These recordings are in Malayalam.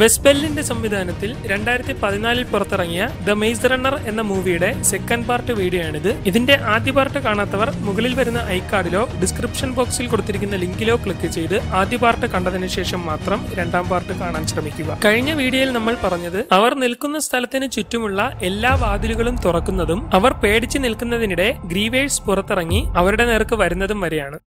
വെസ്ബെല്ലിന്റെ സംവിധാനത്തിൽ രണ്ടായിരത്തി പതിനാലിൽ പുറത്തിറങ്ങിയ ദ മെയ്സ് റണ്ണർ എന്ന മൂവിയുടെ സെക്കൻഡ് പാർട്ട് വീഡിയോ ആണിത്. ഇതിന്റെ ആദ്യ പാർട്ട് കാണാത്തവർ മുകളിൽ വരുന്ന ഐക്കാർഡിലോ ഡിസ്ക്രിപ്ഷൻ ബോക്സിൽ കൊടുത്തിരിക്കുന്ന ലിങ്കിലോ ക്ലിക്ക് ചെയ്ത് ആദ്യ പാർട്ട് കണ്ടതിന് ശേഷം മാത്രം രണ്ടാം പാർട്ട് കാണാൻ ശ്രമിക്കുക. കഴിഞ്ഞ വീഡിയോയിൽ നമ്മൾ പറഞ്ഞത് അവർ നിൽക്കുന്ന സ്ഥലത്തിന് ചുറ്റുമുള്ള എല്ലാ വാതിലുകളും തുറക്കുന്നതും അവർ പേടിച്ചു നിൽക്കുന്നതിനിടെ ഗ്രീവേഴ്സ് പുറത്തിറങ്ങി അവരുടെ നേർക്ക് വരുന്നതും വരെയാണ്.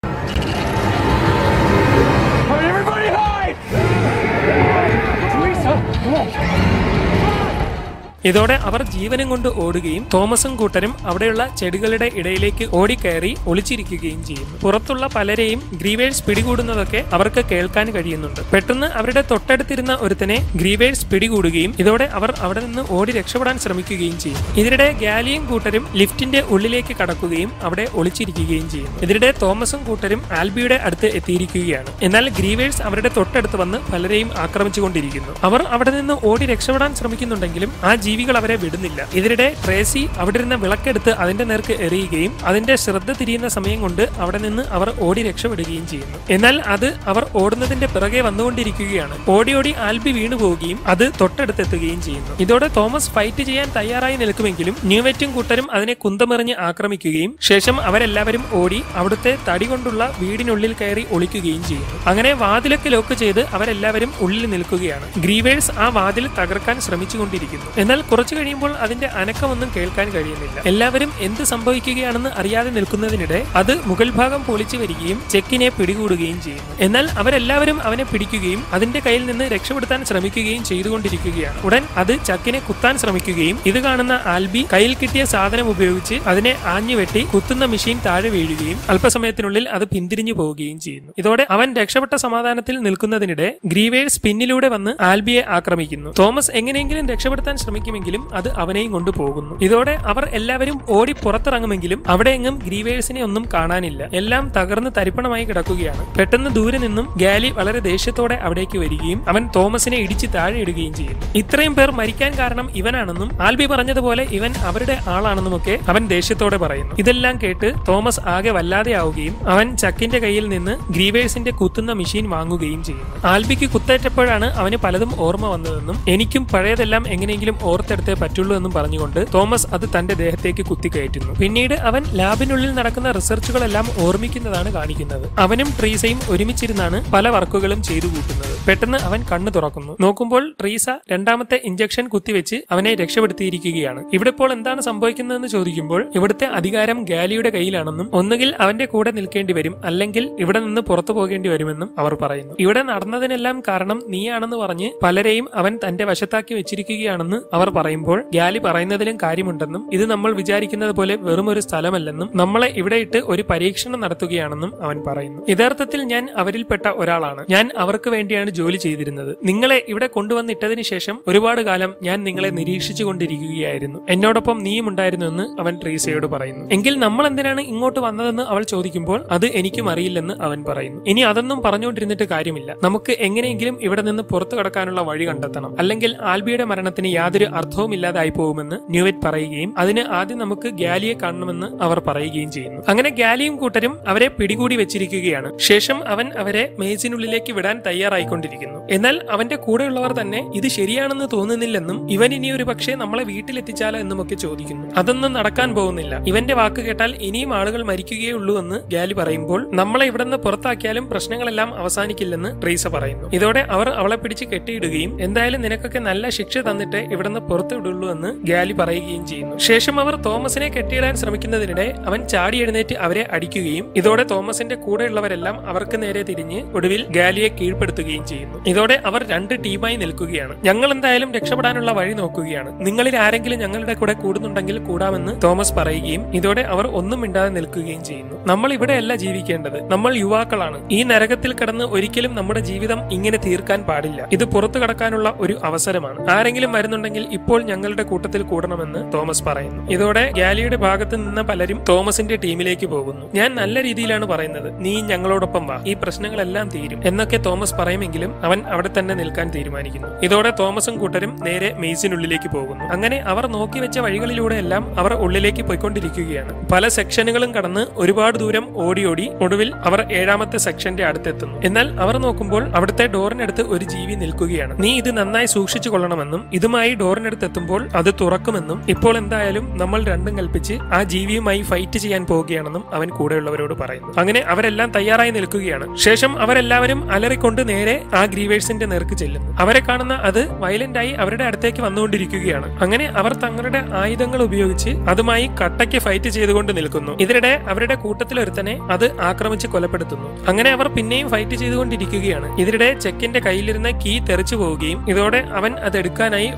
ഇതോടെ അവർ ജീവനും കൊണ്ട് ഓടുകയും തോമസും കൂട്ടരും അവിടെയുള്ള ചെടികളുടെ ഇടയിലേക്ക് ഓടിക്കയറി ഒളിച്ചിരിക്കുകയും ചെയ്യുന്നു. പുറത്തുള്ള പലരെയും ഗ്രീവേഴ്സ് പിടികൂടുന്നതൊക്കെ അവർക്ക് കേൾക്കാൻ കഴിയുന്നുണ്ട്. പെട്ടെന്ന് അവരുടെ തൊട്ടടുത്തിരുന്ന ഒരുത്തനെ ഗ്രീവേഴ്സ് പിടികൂടുകയും ഇതോടെ അവർ അവിടെ നിന്ന് ഓടി രക്ഷപ്പെടാൻ ശ്രമിക്കുകയും ചെയ്യും ഇതിനിടെ ഗാലിയും കൂട്ടരും ലിഫ്റ്റിന്റെ ഉള്ളിലേക്ക് കടക്കുകയും അവിടെ ഒളിച്ചിരിക്കുകയും ചെയ്യും ഇതിനിടെ തോമസും കൂട്ടരും ആൽബിയുടെ അടുത്ത് എത്തിയിരിക്കുകയാണ്. എന്നാൽ ഗ്രീവേഴ്സ് അവരുടെ തൊട്ടടുത്ത് വന്ന് പലരെയും ആക്രമിച്ചുകൊണ്ടിരിക്കുന്നു. അവർ അവിടെ നിന്ന് ഓടി രക്ഷപ്പെടാൻ ശ്രമിക്കുന്നുണ്ടെങ്കിലും ആ ജീവികൾ അവരെ വിടുന്നില്ല. ഇതിനിടെ ട്രേസി അവിടെ ഇരുന്ന വിളക്കെടുത്ത് അതിന്റെ നേർക്ക് എറിയുകയും അതിന്റെ ശ്രദ്ധ തിരിയുന്ന സമയം കൊണ്ട് അവിടെ നിന്ന് അവർ ഓടി രക്ഷപ്പെടുകയും ചെയ്യുന്നു. എന്നാൽ അത് അവർ ഓടുന്നതിന്റെ പിറകെ വന്നുകൊണ്ടിരിക്കുകയാണ്. ഓടി ഓടി ആൽബി വീണു പോവുകയും അത് തൊട്ടടുത്തെത്തുകയും ചെയ്യുന്നു. ഇതോടെ തോമസ് ഫൈറ്റ് ചെയ്യാൻ തയ്യാറായി നിൽക്കുമെങ്കിലും ന്യൂവെറ്റും കൂട്ടരും അതിനെ കുന്തമെറിഞ്ഞ് ആക്രമിക്കുകയും ശേഷം അവരെല്ലാവരും ഓടി അവിടുത്തെ തടി കൊണ്ടുള്ള വീടിനുള്ളിൽ കയറി ഒളിക്കുകയും ചെയ്യുന്നു. അങ്ങനെ വാതിലൊക്കെ ലോക്ക് ചെയ്ത് അവരെല്ലാവരും ഉള്ളിൽ നിൽക്കുകയാണ്. ഗ്രീവേഴ്സ് ആ വാതിൽ തകർക്കാൻ ശ്രമിച്ചുകൊണ്ടിരിക്കുന്നു. എന്നാൽ കുറച്ചു കഴിയുമ്പോൾ അതിന്റെ അനക്കമൊന്നും കേൾക്കാൻ കഴിയുന്നില്ല. എല്ലാവരും എന്ത് സംഭവിക്കുകയാണെന്ന് അറിയാതെ നിൽക്കുന്നതിനിടെ അത് മുകൾ ഭാഗം പൊളിച്ചു വരികയും ചെക്കിനെ പിടികൂടുകയും ചെയ്യുന്നു. എന്നാൽ അവരെല്ലാവരും അവനെ പിടിക്കുകയും അതിന്റെ കയ്യിൽ നിന്ന് രക്ഷപ്പെടുത്താൻ ശ്രമിക്കുകയും ചെയ്തുകൊണ്ടിരിക്കുകയാണ്. ഉടൻ അത് ചക്കിനെ കുത്താൻ ശ്രമിക്കുകയും ഇത് കാണുന്ന ആൽബി കയ്യിൽ കിട്ടിയ സാധനം ഉപയോഗിച്ച് അതിനെ ആഞ്ഞുവെട്ടി കുത്തുന്ന മെഷീൻ താഴെ വീഴുകയും അല്പസമയത്തിനുള്ളിൽ അത് പിന്തിരിഞ്ഞു പോവുകയും ചെയ്യുന്നു. ഇതോടെ അവൻ രക്ഷപ്പെട്ട സമാധാനത്തിൽ നിൽക്കുന്നതിനിടെ ഗ്രീവേഴ്സ് പിന്നിലൂടെ വന്ന് ആൽബിയെ ആക്രമിക്കുന്നു. തോമസ് എങ്ങനെയെങ്കിലും രക്ഷപ്പെടുത്താൻ ശ്രമിക്കുമെങ്കിലും അത് അവനെയും കൊണ്ടുപോകുന്നു. ഇതോടെ അവർ എല്ലാവരും ഓടി പുറത്തിറങ്ങുമെങ്കിലും അവിടെയെങ്ങും ഗ്രീവേഴ്സിനെ ഒന്നും കാണാനില്ല. എല്ലാം തകർന്ന് തരിപ്പണമായി കിടക്കുകയാണ്. പെട്ടെന്ന് ദൂരെ നിന്നും ഗാലി വളരെ ദേഷ്യത്തോടെ അവിടേക്ക് വരികയും അവൻ തോമസിനെ ഇടിച്ച് താഴെ ഇടുകയും ചെയ്യുന്നു. ഇത്രയും പേർ മരിക്കാൻ കാരണം ഇവനാണെന്നും ആൽബി പറഞ്ഞതുപോലെ ഇവൻ അവരുടെ ആളാണെന്നുമൊക്കെ അവൻ ദേഷ്യത്തോടെ പറയുന്നു. ഇതെല്ലാം കേട്ട് തോമസ് ആകെ വല്ലാതെയാവുകയും അവൻ ചക്കിന്റെ കയ്യിൽ നിന്ന് ഗ്രീവേഴ്സിന്റെ കുത്തുന്ന മെഷീൻ വാങ്ങുകയും ചെയ്യുന്നു. ആൽബിക്ക് കുത്തേറ്റപ്പോഴാണ് അവന് പലതും ഓർമ്മ വന്നതെന്നും എനിക്കും പഴയതെല്ലാം എങ്ങനെയെങ്കിലും ഓർത്തെടുത്തേ പറ്റുള്ളൂ എന്നും പറഞ്ഞുകൊണ്ട് തോമസ് അത് തന്റെ ദേഹത്തേക്ക് കുത്തിക്കയറ്റുന്നു. പിന്നീട് അവൻ ലാബിനുള്ളിൽ നടക്കുന്ന റിസർച്ചുകളെല്ലാം ഓർമ്മിക്കുന്നതാണ് കാണിക്കുന്നത്. അവനും ട്രീസയും ഒരുമിച്ചിരുന്നാണ് പല വർക്കുകളും ചെയ്തു കൂട്ടുന്നത്. പെട്ടെന്ന് അവൻ കണ്ണു തുറക്കുന്നു. നോക്കുമ്പോൾ ട്രീസ രണ്ടാമത്തെ ഇഞ്ചക്ഷൻ കുത്തിവെച്ച് അവനെ രക്ഷപ്പെടുത്തിയിരിക്കുകയാണ്. ഇവിടെ ഇപ്പോൾ എന്താണ് സംഭവിക്കുന്നതെന്ന് ചോദിക്കുമ്പോൾ ഇവിടുത്തെ അധികാരം ഗാലിയുടെ കയ്യിലാണെന്നും ഒന്നുകിൽ അവന്റെ കൂടെ നിൽക്കേണ്ടി വരും അല്ലെങ്കിൽ ഇവിടെ നിന്ന് പുറത്തു പോകേണ്ടി വരുമെന്നും അവർ പറയുന്നു. ഇവിടെ നടന്നതിനെല്ലാം കാരണം നീയാണെന്ന് പറഞ്ഞ് പലരെയും അവൻ തന്റെ വശത്താക്കി വെച്ചിരിക്കുകയാണെന്ന് അവർ പറയുമ്പോൾ ഗാലി പറയുന്നതിലും കാര്യമുണ്ടെന്നും ഇത് നമ്മൾ വിചാരിക്കുന്നത് പോലെ വെറും ഒരു സ്ഥലമല്ലെന്നും നമ്മളെ ഇവിടെ ഇട്ട് ഒരു പരീക്ഷണം നടത്തുകയാണെന്നും അവൻ പറയുന്നു. യഥാർത്ഥത്തിൽ ഞാൻ അവരിൽപ്പെട്ട ഒരാളാണ്. ഞാൻ അവർക്ക് വേണ്ടിയാണ് ജോലി ചെയ്തിരുന്നത്. നിങ്ങളെ ഇവിടെ കൊണ്ടുവന്നിട്ടതിന് ശേഷം ഒരുപാട് കാലം ഞാൻ നിങ്ങളെ നിരീക്ഷിച്ചു കൊണ്ടിരിക്കുകയായിരുന്നു എന്നോടൊപ്പം നീയും ഉണ്ടായിരുന്നു എന്ന് അവൻ ട്രീസയോട് പറയുന്നു. എങ്കിൽ നമ്മൾ എന്തിനാണ് ഇങ്ങോട്ട് വന്നതെന്ന് അവൾ ചോദിക്കുമ്പോൾ അത് എനിക്കും അറിയില്ലെന്ന് അവൻ പറയുന്നു. ഇനി അതൊന്നും പറഞ്ഞുകൊണ്ടിരുന്നിട്ട് കാര്യമില്ല. നമുക്ക് എങ്ങനെയെങ്കിലും ഇവിടെ നിന്ന് പുറത്തു കടക്കാനുള്ള വഴി കണ്ടെത്തണം. അല്ലെങ്കിൽ ആൽബിയുടെ മരണത്തിന് യാതൊരു അർത്ഥവും ഇല്ലാതായി പോകുമെന്ന് ന്യൂവെറ്റ് പറയുകയും അതിന് ആദ്യം നമുക്ക് ഗാലിയെ കാണണമെന്ന് അവർ പറയുകയും ചെയ്യുന്നു. അങ്ങനെ ഗാലിയും കൂട്ടരും അവരെ പിടികൂടി വെച്ചിരിക്കുകയാണ്. ശേഷം അവൻ അവരെ മേസിനുള്ളിലേക്ക് വിടാൻ തയ്യാറായിക്കൊണ്ടിരിക്കുന്നു. എന്നാൽ അവന്റെ കൂടെയുള്ളവർ തന്നെ ഇത് ശരിയാണെന്ന് തോന്നുന്നില്ലെന്നും ഇവൻ ഇനി ഒരു പക്ഷേ നമ്മളെ വീട്ടിലെത്തിച്ചാലോ എന്നുമൊക്കെ ചോദിക്കുന്നു. അതൊന്നും നടക്കാൻ പോകുന്നില്ല. ഇവന്റെ വാക്ക് കേട്ടാൽ ഇനിയും ആളുകൾ മരിക്കുകയേ ഉള്ളൂ എന്ന് ഗാലി പറയുമ്പോൾ നമ്മളെ ഇവിടെ നിന്ന് പുറത്താക്കിയാലും പ്രശ്നങ്ങളെല്ലാം അവസാനിക്കില്ലെന്ന് ട്രീസ പറയുന്നു. ഇതോടെ അവർ അവളെ പിടിച്ച് കെട്ടിയിടുകയും എന്തായാലും നിനക്കൊക്കെ നല്ല ശിക്ഷ തന്നിട്ട് ഇവിടുന്ന് പുറത്തു വിടുള്ളൂ എന്ന് ഗാലി പറയുകയും ചെയ്യുന്നു. ശേഷം അവർ തോമസിനെ കെട്ടിയിടാൻ ശ്രമിക്കുന്നതിനിടെ അവൻ ചാടി എഴുന്നേറ്റ് അവരെ അടിക്കുകയും ഇതോടെ തോമസിന്റെ കൂടെയുള്ളവരെല്ലാം അവർക്ക് നേരെ തിരിഞ്ഞ് ഒടുവിൽ ഗാലിയെ കീഴ്പ്പെടുത്തുകയും ചെയ്യുന്നു. ഇതോടെ അവർ രണ്ട് ടീമായി നിൽക്കുകയാണ്. ഞങ്ങൾ എന്തായാലും രക്ഷപ്പെടാനുള്ള വഴി നോക്കുകയാണ്. നിങ്ങളിൽ ആരെങ്കിലും ഞങ്ങളുടെ കൂടെ കൂടുന്നുണ്ടെങ്കിൽ കൂടാമെന്ന് തോമസ് പറയുകയും ഇതോടെ അവർ ഒന്നും മിണ്ടാതെ നിൽക്കുകയും ചെയ്യുന്നു. നമ്മൾ ഇവിടെയല്ല ജീവിക്കേണ്ടത്. നമ്മൾ യുവാക്കളാണ്. ഈ നരകത്തിൽ കടന്ന് ഒരിക്കലും നമ്മുടെ ജീവിതം ഇങ്ങനെ തീർക്കാൻ പാടില്ല. ഇത് പുറത്തു കടക്കാനുള്ള ഒരു അവസരമാണ്. ആരെങ്കിലും വരുന്നുണ്ടെങ്കിൽ ഇപ്പോൾ ഞങ്ങളുടെ കൂട്ടത്തിൽ കൂടണമെന്ന് തോമസ് പറയുന്നു. ഇതോടെ ഗാലിയുടെ ഭാഗത്ത് നിന്ന പലരും തോമസിന്റെ ടീമിലേക്ക് പോകുന്നു. ഞാൻ നല്ല രീതിയിലാണ് പറയുന്നത്. നീ ഞങ്ങളോടൊപ്പം വാ. ഈ പ്രശ്നങ്ങളെല്ലാം തീരും. എന്നൊക്കെ തോമസ് പറയുമെങ്കിലും അവൻ അവിടെ തന്നെ നിൽക്കാൻ തീരുമാനിക്കുന്നു. ഇതോടെ തോമസും കൂട്ടരും നേരെ മെയ്സിനുള്ളിലേക്ക് പോകുന്നു. അങ്ങനെ അവർ നോക്കി വെച്ച വഴികളിലൂടെ എല്ലാം അവർ ഉള്ളിലേക്ക് പോയിക്കൊണ്ടിരിക്കുകയാണ്. പല സെക്ഷനുകളും കടന്ന് ഒരുപാട് ദൂരം ഓടി ഓടി ഒടുവിൽ അവർ ഏഴാമത്തെ സെക്ഷന്റെ അടുത്തെത്തുന്നു. എന്നാൽ അവർ നോക്കുമ്പോൾ അവിടുത്തെ ഡോറിനടുത്ത് ഒരു ജീവി നിൽക്കുകയാണ്. നീ ഇത് നന്നായി സൂക്ഷിച്ചു കൊള്ളണമെന്നും ഇതുമായി ഡോറിനടുത്ത് എത്തുമ്പോൾ അത് തുറക്കുമെന്നും ഇപ്പോൾ എന്തായാലും നമ്മൾ രണ്ടും കൽപ്പിച്ച് ആ ജീവിയുമായി ഫൈറ്റ് ചെയ്യാൻ പോവുകയാണെന്നും അവൻ കൂടെയുള്ളവരോട് പറയുന്നു. അങ്ങനെ അവരെല്ലാം തയ്യാറായി നിൽക്കുകയാണ്. ശേഷം അവരെല്ലാവരും അലറിക്കൊണ്ട് നേരെ ആ ഗ്രീവേഴ്സിന്റെ നേർക്ക് ചെല്ലുന്നു. അവരെ കാണുന്ന അത് വയലന്റ് ആയി അവരുടെ അടുത്തേക്ക് വന്നുകൊണ്ടിരിക്കുകയാണ്. അങ്ങനെ അവർ തങ്ങളുടെ ആയുധങ്ങൾ ഉപയോഗിച്ച് അതുമായി കട്ടയ്ക്ക് ഫൈറ്റ് ചെയ്തുകൊണ്ട് നിൽക്കുന്നു. ഇതിനിടെ അവരുടെ കൂട്ടത്തിലൊരുത്തനെ അത് ആക്രമിച്ച് കൊലപ്പെടുത്തുന്നു. അങ്ങനെ അവർ പിന്നെയും ഫൈറ്റ് ചെയ്തുകൊണ്ടിരിക്കുകയാണ്. ഇതിനിടെ ചെക്കിന്റെ കയ്യിലിരുന്ന കീ തെറിച്ചു പോവുകയും ഇതോടെ അവൻ അത് എടുക്കാനായി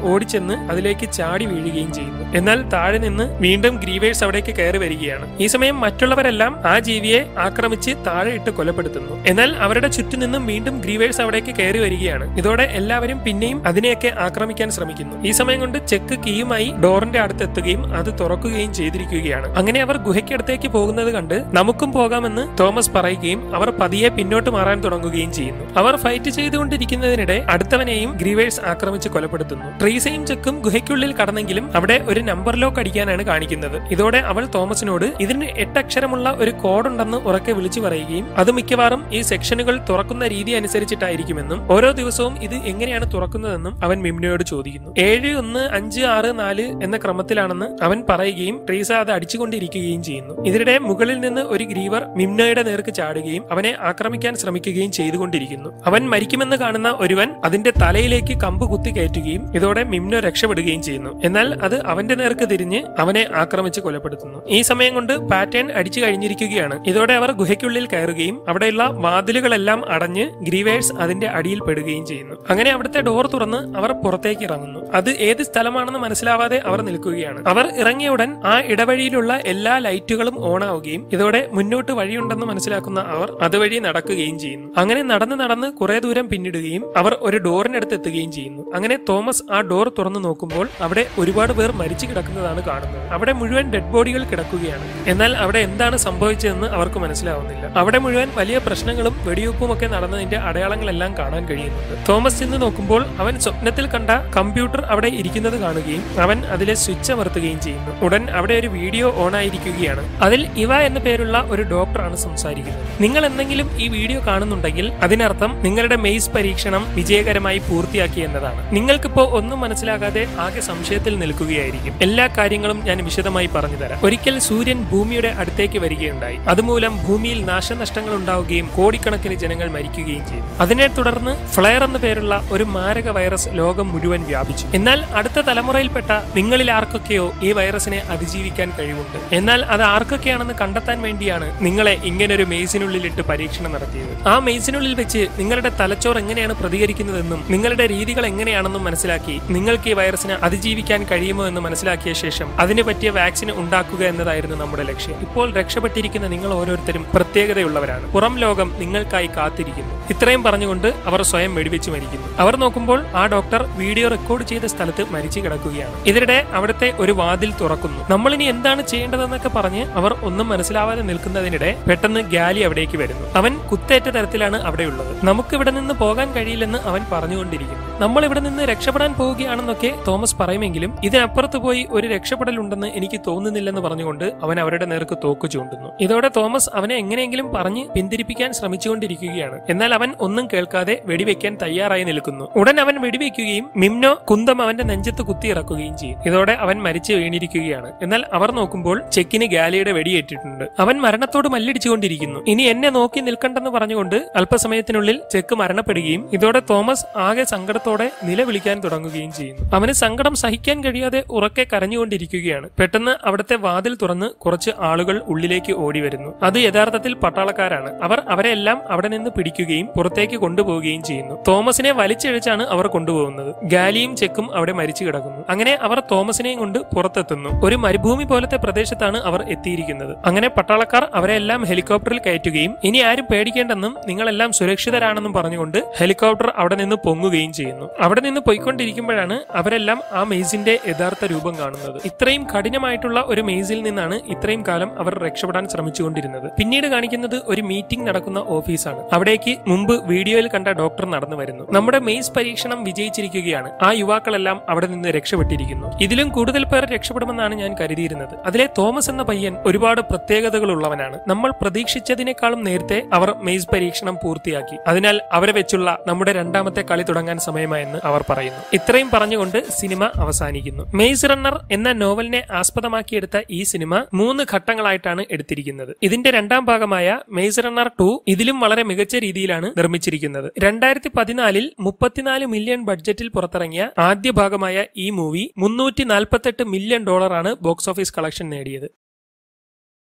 അതിലേക്ക് ചാടി വീഴുകയും ചെയ്യുന്നു. എന്നാൽ താഴെ നിന്ന് വീണ്ടും ഗ്രീവേഴ്സ് അവിടേക്ക് കയറി വരികയാണ്. ഈ സമയം മറ്റുള്ളവരെല്ലാം ആ ജീവിയെ ആക്രമിച്ച് താഴെ ഇട്ട് കൊലപ്പെടുത്തുന്നു. എന്നാൽ അവരുടെ ചുറ്റും നിന്നും വീണ്ടും ഗ്രീവേഴ്സ് അവിടേക്ക് കയറി വരികയാണ്. ഇതോടെ എല്ലാവരും പിന്നെയും അതിനെയൊക്കെ ആക്രമിക്കാൻ ശ്രമിക്കുന്നു. ഈ സമയം കൊണ്ട് ചെക്ക് കീയുമായി ഡോറിന്റെ അടുത്തെത്തുകയും അത് തുറക്കുകയും ചെയ്തിരിക്കുകയാണ്. അങ്ങനെ അവർ ഗുഹയ്ക്കടുത്തേക്ക് പോകുന്നത് കണ്ട് നമുക്കും പോകാമെന്ന് തോമസ് പറയുകയും അവർ പതിയെ പിന്നോട്ട് മാറാൻ തുടങ്ങുകയും ചെയ്യുന്നു. അവർ ഫൈറ്റ് ചെയ്തുകൊണ്ടിരിക്കുന്നതിനിടെ അടുത്തവനെയും ഗ്രീവേഴ്സ് ആക്രമിച്ച് കൊലപ്പെടുത്തുന്നു. ട്രീസയും ചെക്കും ഗുഹയ്ക്കുള്ളിൽ കടന്നെങ്കിലും അവിടെ ഒരു നമ്പർ ലോക്ക് അടിക്കാനാണ് കാണിക്കുന്നത്. ഇതോടെ അവൾ തോമസിനോട് ഇതിന് എട്ടക്ഷരമുള്ള ഒരു കോഡുണ്ടെന്ന് ഉറക്കെ വിളിച്ചു പറയുകയും അത് മിക്കവാറും ഈ സെക്ഷനുകൾ തുറക്കുന്ന രീതി അനുസരിച്ചിട്ടായിരിക്കുമെന്നും ഓരോ ദിവസവും ഇത് എങ്ങനെയാണ് തുറക്കുന്നതെന്നും അവൻ മിംനയോട് ചോദിക്കുന്നു. ഏഴ് ഒന്ന് അഞ്ച് ആറ് നാല് എന്ന ക്രമത്തിലാണെന്ന് അവൻ പറയുകയും ട്രീസ അത് അടിച്ചുകൊണ്ടിരിക്കുകയും ചെയ്യുന്നു. ഇതിനിടെ മുകളിൽ നിന്ന് ഒരു ഗ്രീവർ മിമ്നോയുടെ നേർക്ക് ചാടുകയും അവനെ ആക്രമിക്കാൻ ശ്രമിക്കുകയും ചെയ്തുകൊണ്ടിരിക്കുന്നു. അവൻ മരിക്കുമെന്ന് കാണുന്ന ഒരുവൻ അതിന്റെ തലയിലേക്ക് കമ്പ് കുത്തി കയറ്റുകയും ഇതോടെ മിമ്നോ രക്ഷപ്പെടുകയും ചെയ്യുന്നു. എന്നാൽ അത് അവന്റെ നേർക്ക് തിരിഞ്ഞ് അവനെ ആക്രമിച്ച് കൊലപ്പെടുത്തുന്നു. ഈ സമയം കൊണ്ട് പാറ്റേൺ അടിച്ചു കഴിഞ്ഞിരിക്കുകയാണ്. ഇതോടെ അവർ ഗുഹയ്ക്കുള്ളിൽ കയറുകയും അവിടെയുള്ള വാതിലുകളെല്ലാം അടഞ്ഞ് ഗ്രീവേഴ്സ് അതിന്റെ അടിയിൽ പെടുകയും ചെയ്യുന്നു. അങ്ങനെ അവിടുത്തെ ഡോർ തുറന്ന് അവർ പുറത്തേക്ക് ഇറങ്ങുന്നു. അത് ഏത് സ്ഥലമാണെന്ന് മനസ്സിലാവാതെ അവർ നിൽക്കുകയാണ്. അവർ ഇറങ്ങിയ ഉടൻ ആ ഇടവഴിയിലുള്ള എല്ലാ ലൈറ്റുകളും ഓൺ ആവുകയും ഇതോടെ മുന്നോട്ട് വഴിയുണ്ടെന്ന് മനസ്സിലാക്കുന്ന അവർ അതുവഴി നടക്കുകയും ചെയ്യുന്നു. അങ്ങനെ നടന്ന് നടന്ന് കുറെ ദൂരം പിന്നിടുകയും അവർ ഒരു ഡോറിനടുത്ത് എത്തുകയും ചെയ്യുന്നു. അങ്ങനെ തോമസ് ആ ഡോർ തുറന്നു നോക്കുമ്പോൾ അവിടെ ഒരുപാട് പേർ മരിച്ചു കിടക്കുന്നതാണ് കാണുന്നത്. അവിടെ മുഴുവൻ ഡെഡ് ബോഡികൾ കിടക്കുകയാണ്. എന്നാൽ അവിടെ എന്താണ് സംഭവിച്ചതെന്ന് അവർക്ക് മനസ്സിലാവുന്നില്ല. അവിടെ മുഴുവൻ വലിയ പ്രശ്നങ്ങളും വെടിവെപ്പും ഒക്കെ നടന്നതിന്റെ അടയാളങ്ങളെല്ലാം കാണാൻ കഴിയുന്നുണ്ട്. തോമസ് ചെന്ന് നോക്കുമ്പോൾ അവൻ സ്വപ്നത്തിൽ കണ്ട കമ്പ്യൂട്ടർ അവിടെ ഇരിക്കുന്നത് കാണുകയും അവൻ അതിലെ സ്വിച്ച് അമർത്തുകയും ചെയ്യുന്നു. ഉടൻ അവിടെ ഒരു വീഡിയോ ഓൺ ആയിരിക്കുകയാണ്. അതിൽ ഇവ എന്ന പേരുള്ള ഒരു ഡോക്ടറാണ് സംസാരിക്കുന്നത്. നിങ്ങൾ എന്തെങ്കിലും ഈ വീഡിയോ കാണുന്നുണ്ടെങ്കിൽ അതിനർത്ഥം നിങ്ങളുടെ മെയ്സ് പരീക്ഷണം വിജയകരമായി പൂർത്തിയാക്കി എന്നതാണ്. നിങ്ങൾക്കിപ്പോ ഒന്നും മനസ്സിലാകാതെ ആകെ സംശയത്തിൽ നിൽക്കുകയായിരിക്കും. എല്ലാ കാര്യങ്ങളും ഞാൻ വിശദമായി പറഞ്ഞു തരാം ഒരിക്കൽ സൂര്യൻ ഭൂമിയുടെ അടുത്തേക്ക് വരികയുണ്ടായി. അതുമൂലം ഭൂമിയിൽ നാശനഷ്ടങ്ങൾ ഉണ്ടാവുകയും കോടിക്കണക്കിന് ജനങ്ങൾ മരിക്കുകയും ചെയ്തു. അതിനെ തുടർന്ന് ഫ്ലെയർ എന്ന പേരുള്ള ഒരു മാരക വൈറസ് ലോകം മുഴുവൻ വ്യാപിച്ചു. എന്നാൽ അടുത്ത തലമുറയിൽപ്പെട്ട നിങ്ങളിൽ ആർക്കൊക്കെയോ ഈ വൈറസിനെ അതിജീവിക്കാൻ കഴിവുണ്ട്. എന്നാൽ അത് ആർക്കൊക്കെയാണെന്ന് കണ്ടെത്താൻ വേണ്ടിയാണ് നിങ്ങളെ ഇങ്ങനൊരു മെയ്സിനുള്ളിലിട്ട് പരീക്ഷണം നടത്തിയത്. ആ മെയ്സിനുള്ളിൽ വെച്ച് നിങ്ങളുടെ തലച്ചോർ എങ്ങനെയാണ് പ്രതികരിക്കുന്നതെന്നും നിങ്ങളുടെ രീതികൾ എങ്ങനെയാണെന്നും മനസ്സിലാക്കി നിങ്ങൾക്ക് ഈ വൈറസിനെ അതിജീവിക്കാൻ കഴിയുമോ എന്ന് മനസ്സിലാക്കിയ ശേഷം അതിന് പറ്റിയ വാക്സിൻ ഉണ്ടാക്കുക എന്നതായിരുന്നു നമ്മുടെ ലക്ഷ്യം. ഇപ്പോൾ രക്ഷപ്പെട്ടിരിക്കുന്ന നിങ്ങൾ ഓരോരുത്തരും പ്രത്യേകതയുള്ളവരാണ്. പുറം ലോകം നിങ്ങൾക്കായി കാത്തിരിക്കുന്നു. ഇത്രയും പറഞ്ഞുകൊണ്ട് അവർ സ്വയം വെടിവെച്ച് മരിക്കുന്നു. അവർ നോക്കുമ്പോൾ ആ ഡോക്ടർ വീഡിയോ റെക്കോർഡ് ചെയ്ത സ്ഥലത്ത് മരിച്ചു കിടക്കുകയാണ്. ഇതിനിടെ അവിടുത്തെ ഒരു വാതിൽ തുറക്കുന്നു. നമ്മളിനി എന്താണ് ചെയ്യേണ്ടതെന്നൊക്കെ പറഞ്ഞ് അവർ ഒന്നും മനസ്സിലാവാതെ നിൽക്കുന്നതിനിടെ പെട്ടെന്ന് ഗാലി അവിടേക്ക് വരുന്നു. അവൻ കുത്തേറ്റ തരത്തിലാണ് അവിടെയുള്ളത്. നമുക്ക് ഇവിടെ നിന്ന് പോകാൻ കഴിയില്ലെന്ന് അവൻ പറഞ്ഞുകൊണ്ടിരിക്കുന്നു. നമ്മൾ ഇവിടെ നിന്ന് രക്ഷപ്പെടാൻ പോവുകയാണെന്നൊക്കെ തോമസ് പറയുമെങ്കിലും ഇതിനപ്പുറത്ത് പോയി ഒരു രക്ഷപ്പെടൽ ഉണ്ടെന്ന് എനിക്ക് തോന്നുന്നില്ലെന്ന് പറഞ്ഞുകൊണ്ട് അവൻ അവരുടെ നേർക്ക് തോക്ക് ചൂണ്ടുന്നു. ഇതോടെ തോമസ് അവനെ എങ്ങനെയെങ്കിലും പറഞ്ഞ് പിന്തിരിപ്പിക്കാൻ ശ്രമിച്ചുകൊണ്ടിരിക്കുകയാണ്. എന്നാൽ അവൻ ഒന്നും കേൾക്കാതെ വെടിവെക്കാൻ തയ്യാറായി നിൽക്കുന്നു. ഉടൻ അവൻ വെടിവെക്കുകയും മിംനോ കുന്തം അവന്റെ നെഞ്ചത്ത് കുത്തിയിറക്കുകയും ചെയ്യും. ഇതോടെ അവൻ മരിച്ചു വീണിരിക്കുകയാണ്. എന്നാൽ അവർ നോക്കുമ്പോൾ ചെക്കിന് ഗാലിയുടെ വെടിയേറ്റിട്ടുണ്ട്. അവൻ മരണത്തോട് മല്ലിടിച്ചുകൊണ്ടിരിക്കുന്നു. ഇനി എന്നെ നോക്കി നിൽക്കണ്ടെന്ന് പറഞ്ഞുകൊണ്ട് അല്പസമയത്തിനുള്ളിൽ ചെക്ക് മരണപ്പെടുകയും ഇതോടെ തോമസ് ആകെ സങ്കടത്തോടെ നിലവിളിക്കാൻ തുടങ്ങുകയും ചെയ്യുന്നു. അവന് സങ്കടം സഹിക്കാൻ കഴിയാതെ ഉറക്കെ കരഞ്ഞുകൊണ്ടിരിക്കുകയാണ്. പെട്ടെന്ന് അവിടുത്തെ വാതിൽ തുറന്ന് കുറച്ച് ആളുകൾ ഉള്ളിലേക്ക് ഓടി വരുന്നു അത് യഥാർത്ഥത്തിൽ പട്ടാളക്കാരാണ്. അവർ അവരെല്ലാം അവിടെ നിന്ന് പിടിക്കുകയും പുറത്തേക്ക് കൊണ്ടുപോവുകയും ചെയ്യുന്നു. തോമസിനെ വലിച്ചിഴച്ചാണ് അവർ കൊണ്ടുപോകുന്നത്. ഗാലിയും ചെക്കും അവിടെ മരിച്ചു കിടക്കുന്നു. അങ്ങനെ അവർ തോമസിനെയും കൊണ്ട് പുറത്തെത്തുന്നു. ഒരു മരുഭൂമി പോലത്തെ പ്രദേശത്താണ് അവർ എത്തിയിരിക്കുന്നത്. അങ്ങനെ പട്ടാളക്കാർ അവരെല്ലാം ഹെലികോപ്റ്ററിൽ കയറ്റുകയും ഇനി ആരും പേടിക്കേണ്ടെന്നും നിങ്ങളെല്ലാം സുരക്ഷിതരാണെന്നും പറഞ്ഞുകൊണ്ട് ഹെലികോപ്റ്റർ അവിടെ നിന്ന് പൊങ്ങുകയും ചെയ്യുന്നു. അവിടെ നിന്ന് പോയിക്കൊണ്ടിരിക്കുമ്പോഴാണ് അവരെല്ലാം ആ മെയ്സിന്റെ യഥാർത്ഥ രൂപം കാണുന്നത്. ഇത്രയും കഠിനമായിട്ടുള്ള ഒരു മെയ്സിൽ നിന്നാണ് ഇത്രയും കാലം അവർ രക്ഷപ്പെടാൻ ശ്രമിച്ചുകൊണ്ടിരുന്നത്. പിന്നീട് കാണിക്കുന്നത് ഒരു മീറ്റിംഗ് നടക്കുന്ന ഓഫീസാണ്. അവിടേക്ക് മുമ്പ് വീഡിയോയിൽ കണ്ട ഡോക്ടർ നടന്നു വരുന്നു. നമ്മുടെ മെയ്സ് പരീക്ഷണം വിജയിച്ചിരിക്കുകയാണ്. ആ യുവാക്കളെല്ലാം അവിടെ നിന്ന് രക്ഷപ്പെട്ടിരിക്കുന്നു. ഇതിലും കൂടുതൽ പേർ രക്ഷപ്പെടുമെന്നാണ് ഞാൻ കരുതിയിരുന്നത്. അതിലെ തോമസ് എന്ന പയ്യൻ ഒരുപാട് പ്രത്യേകതകളുള്ളവനാണ്. നമ്മൾ പ്രതീക്ഷിച്ചതിനേക്കാളും നേരത്തെ അവർ മെയ്സ് പരീക്ഷണം പൂർത്തിയാക്കി. അതിനാൽ അവരെ വെച്ചുള്ള നമ്മുടെ രണ്ടാമത്തെ കളി തുടങ്ങാൻ സമയമായെന്ന് അവർ പറയുന്നു. ഇത്രയും പറഞ്ഞുകൊണ്ട് സിനിമ അവസാനിക്കുന്നു. മെയ്സ് റണ്ണർ എന്ന നോവലിനെ ആസ്പദമാക്കിയെടുത്ത ഈ സിനിമ മൂന്ന് ഘട്ടങ്ങളായിട്ടാണ് എടുത്തിരിക്കുന്നത്. ഇതിന്റെ രണ്ടാം ഭാഗമായ മെയ്സ് റണ്ണർ ടു ഇതിലും വളരെ മികച്ച രീതിയിലാണ് നിർമ്മിച്ചിരിക്കുന്നത്. രണ്ടായിരത്തി പതിനാലിൽ മുപ്പത്തിനാല് മില്യൺ ബഡ്ജറ്റിൽ പുറത്തിറങ്ങിയ ആദ്യ ഭാഗമായ ഈ മൂവി മുന്നൂറ്റി നാൽപ്പത്തെട്ട് മില്യൺ ഡോളറാണ് ബോക്സ് ഓഫീസ് കളക്ഷൻ നേടിയത്.